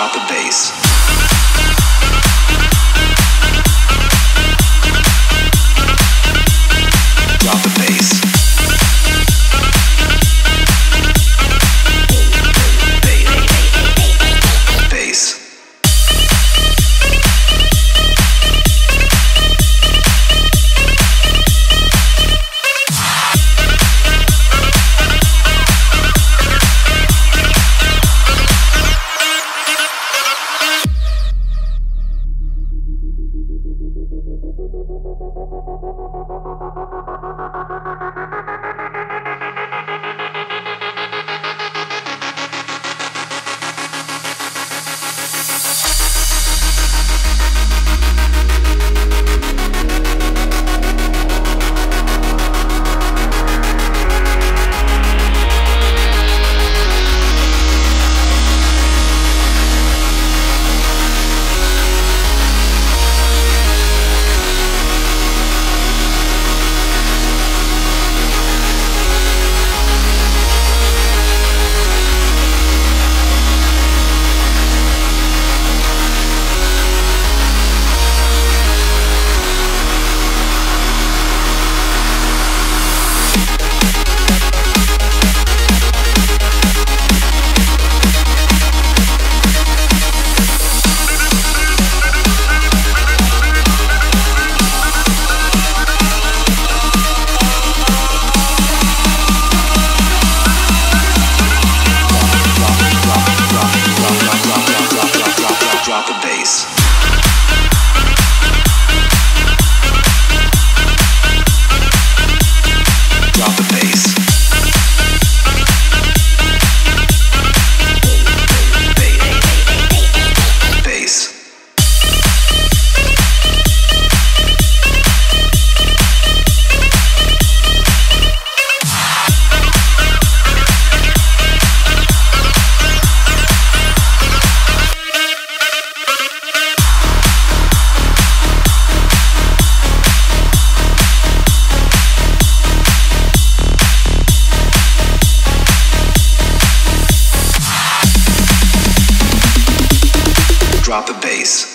drop the bass. Drop the bass. Drop the bass.